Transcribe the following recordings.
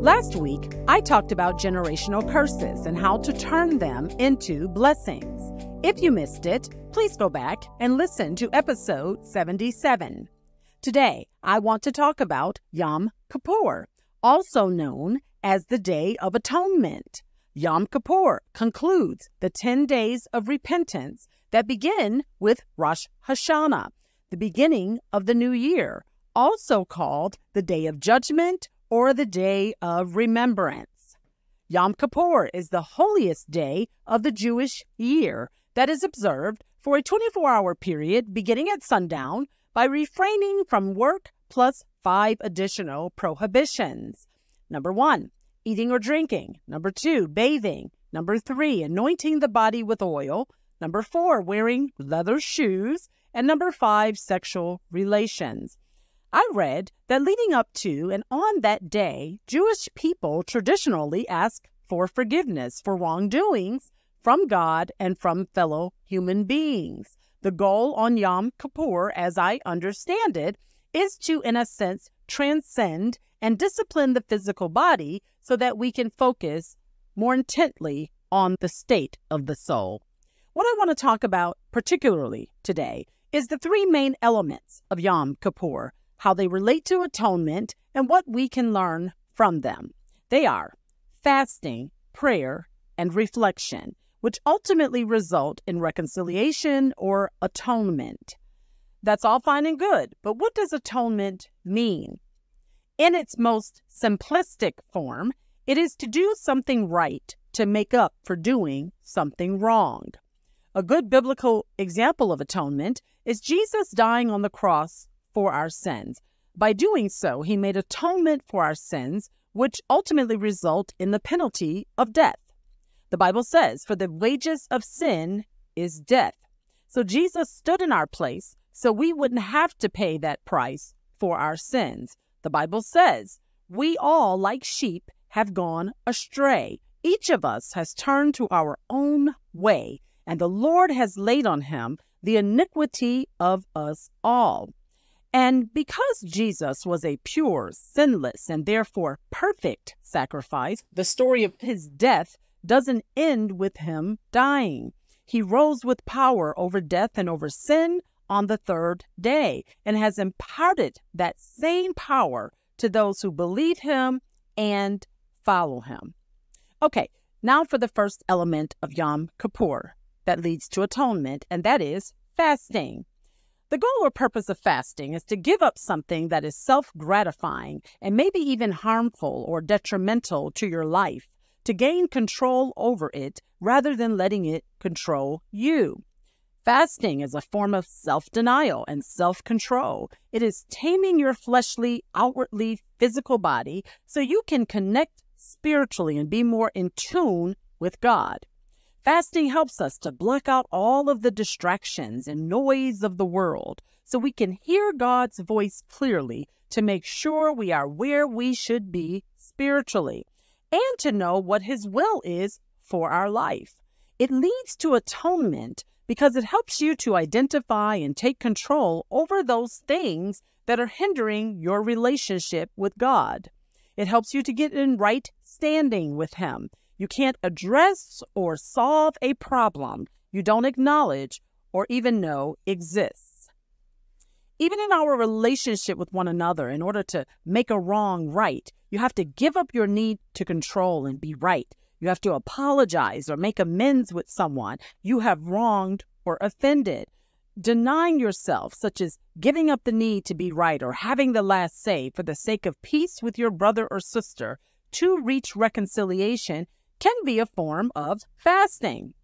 Last week, I talked about generational curses and how to turn them into blessings. If you missed it, please go back and listen to episode 77. Today, I want to talk about Yom Kippur, also known as the Day of Atonement. Yom Kippur concludes the 10 days of repentance that begin with Rosh Hashanah, the beginning of the new year, also called the Day of Judgment or the Day of Remembrance. Yom Kippur is the holiest day of the Jewish year that is observed for a 24 hour period beginning at sundown by refraining from work plus five additional prohibitions. Number one, eating or drinking. Number two, bathing. Number three, anointing the body with oil. Number four, wearing leather shoes. And number five, sexual relations. I read that leading up to and on that day, Jewish people traditionally ask for forgiveness for wrongdoings from God and from fellow human beings. The goal on Yom Kippur, as I understand it, is to, in a sense, transcend and discipline the physical body so that we can focus more intently on the state of the soul. What I want to talk about particularly today is the three main elements of Yom Kippur how they relate to atonement, and what we can learn from them. They are fasting, prayer, and reflection, which ultimately result in reconciliation or atonement. That's all fine and good, but what does atonement mean? In its most simplistic form, it is to do something right to make up for doing something wrong. A good biblical example of atonement is Jesus dying on the cross for our sins. By doing so, he made atonement for our sins, which ultimately result in the penalty of death. The Bible says, For the wages of sin is death. So Jesus stood in our place so we wouldn't have to pay that price for our sins. The Bible says, We all, like sheep, have gone astray. Each of us has turned to our own way, and the Lord has laid on him the iniquity of us all. And because Jesus was a pure, sinless, and therefore perfect sacrifice, the story of his death doesn't end with him dying. He rose with power over death and over sin on the third day and has imparted that same power to those who believe him and follow him. Okay, now for the first element of Yom Kippur that leads to atonement, and that is fasting. The goal or purpose of fasting is to give up something that is self gratifying and maybe even harmful or detrimental to your life to gain control over it rather than letting it control you. Fasting is a form of self denial and self control. It is taming your fleshly, outwardly physical body so you can connect spiritually and be more in tune with God. Fasting helps us to block out all of the distractions and noise of the world so we can hear God's voice clearly to make sure we are where we should be spiritually and to know what His will is for our life. It leads to atonement because it helps you to identify and take control over those things that are hindering your relationship with God. It helps you to get in right standing with Him you can't address or solve a problem you don't acknowledge or even know exists. Even in our relationship with one another, in order to make a wrong right, you have to give up your need to control and be right. You have to apologize or make amends with someone you have wronged or offended. Denying yourself, such as giving up the need to be right or having the last say for the sake of peace with your brother or sister to reach reconciliation, can be a form of fasting.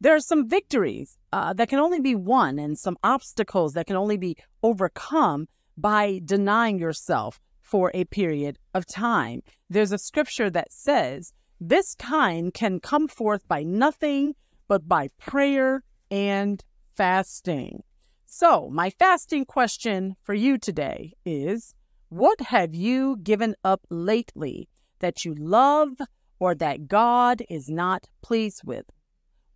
There are some victories uh, that can only be won and some obstacles that can only be overcome by denying yourself for a period of time. There's a scripture that says, This kind can come forth by nothing but by prayer and fasting. So, my fasting question for you today is What have you given up lately that you love or that God is not pleased with?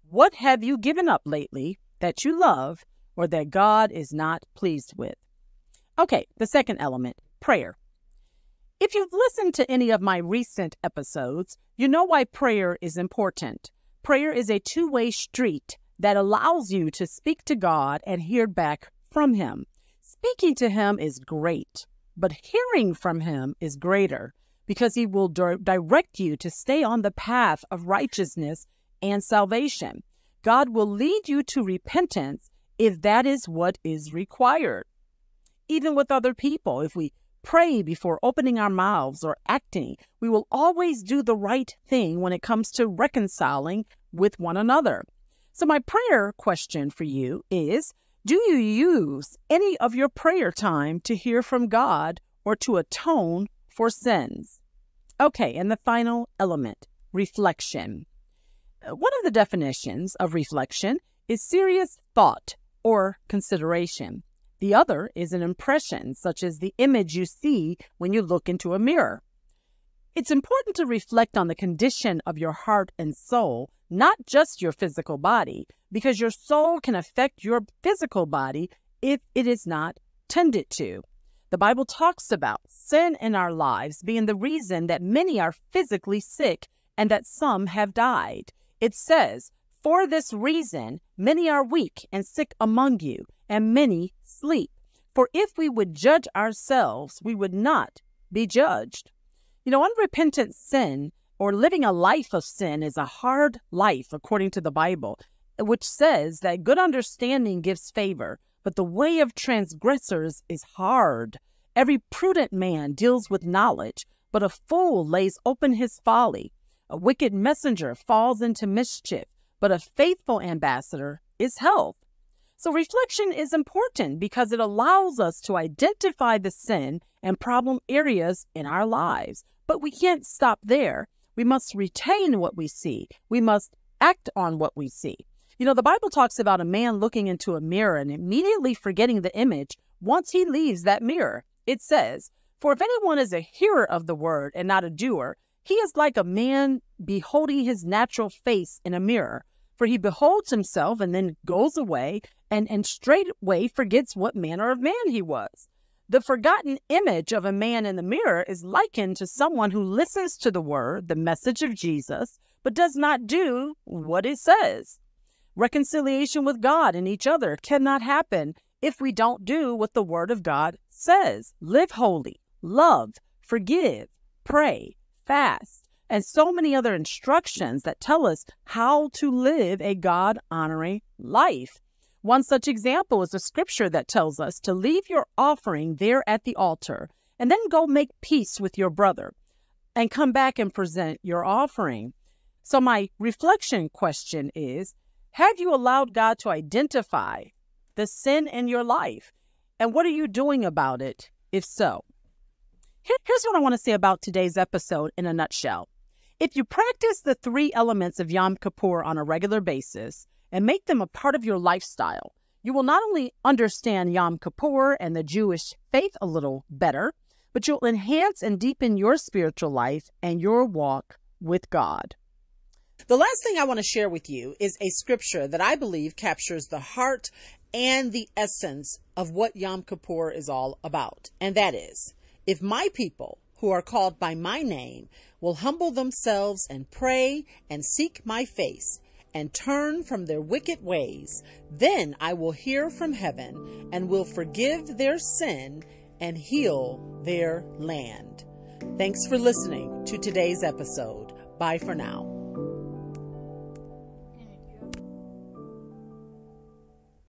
What have you given up lately that you love or that God is not pleased with? Okay, the second element prayer. If you've listened to any of my recent episodes, you know why prayer is important. Prayer is a two way street that allows you to speak to God and hear back from Him. Speaking to Him is great, but hearing from Him is greater because He will di- direct you to stay on the path of righteousness and salvation. God will lead you to repentance if that is what is required. Even with other people, if we pray before opening our mouths or acting, we will always do the right thing when it comes to reconciling with one another. So, my prayer question for you is Do you use any of your prayer time to hear from God or to atone for sins? Okay, and the final element reflection. Uh, one of the definitions of reflection is serious thought or consideration. The other is an impression, such as the image you see when you look into a mirror. It's important to reflect on the condition of your heart and soul not just your physical body, because your soul can affect your physical body if it is not tended to. The Bible talks about sin in our lives being the reason that many are physically sick and that some have died. It says, For this reason, many are weak and sick among you, and many sleep. For if we would judge ourselves, we would not be judged. You know, unrepentant sin or living a life of sin is a hard life, according to the Bible, which says that good understanding gives favor, but the way of transgressors is hard. Every prudent man deals with knowledge, but a fool lays open his folly. A wicked messenger falls into mischief, but a faithful ambassador is health. So, reflection is important because it allows us to identify the sin and problem areas in our lives. But we can't stop there. We must retain what we see. We must act on what we see. You know, the Bible talks about a man looking into a mirror and immediately forgetting the image once he leaves that mirror. It says, For if anyone is a hearer of the word and not a doer, he is like a man beholding his natural face in a mirror. For he beholds himself and then goes away and, and straightway forgets what manner of man he was. The forgotten image of a man in the mirror is likened to someone who listens to the word, the message of Jesus, but does not do what it says. Reconciliation with God and each other cannot happen if we don't do what the word of God says. Live holy, love, forgive, pray, fast, and so many other instructions that tell us how to live a God honoring life. One such example is a scripture that tells us to leave your offering there at the altar and then go make peace with your brother and come back and present your offering. So, my reflection question is Have you allowed God to identify the sin in your life? And what are you doing about it, if so? here's what I want to say about today's episode in a nutshell. If you practice the three elements of Yom Kippur on a regular basis, and make them a part of your lifestyle. You will not only understand Yom Kippur and the Jewish faith a little better, but you'll enhance and deepen your spiritual life and your walk with God. The last thing I want to share with you is a scripture that I believe captures the heart and the essence of what Yom Kippur is all about. And that is, if my people who are called by my name will humble themselves and pray and seek my face and turn from their wicked ways, then I will hear from heaven and will forgive their sin and heal their land. Thanks for listening to today's episode. Bye for now.